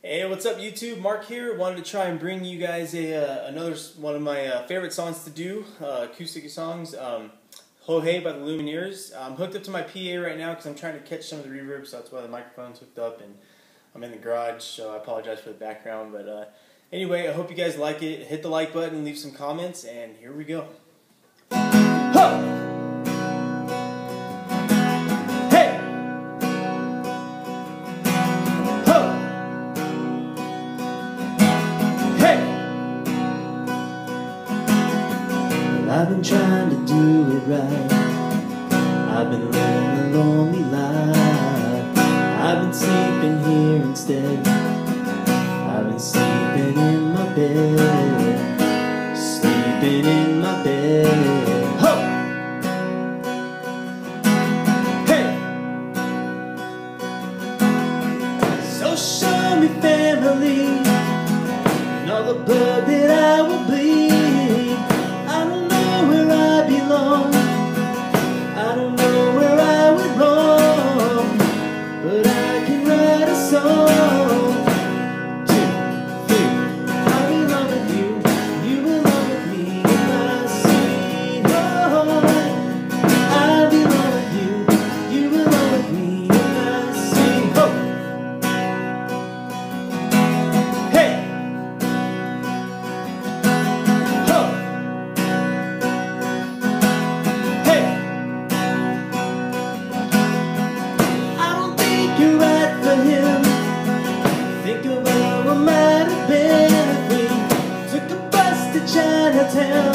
Hey, what's up, YouTube? Mark here. Wanted to try and bring you guys a uh, another one of my uh, favorite songs to do, uh, acoustic songs. Um, Ho Hey by the Lumineers. I'm hooked up to my PA right now because I'm trying to catch some of the reverb, so that's why the microphone's hooked up, and I'm in the garage, so I apologize for the background. But uh, anyway, I hope you guys like it. Hit the like button, leave some comments, and here we go. Ho! I've been trying to do it right. I've been living a lonely life. I've been sleeping here instead. I've been sleeping in my bed. Sleeping in my bed. Show me family and all the blood that I will bleed. Chinatown.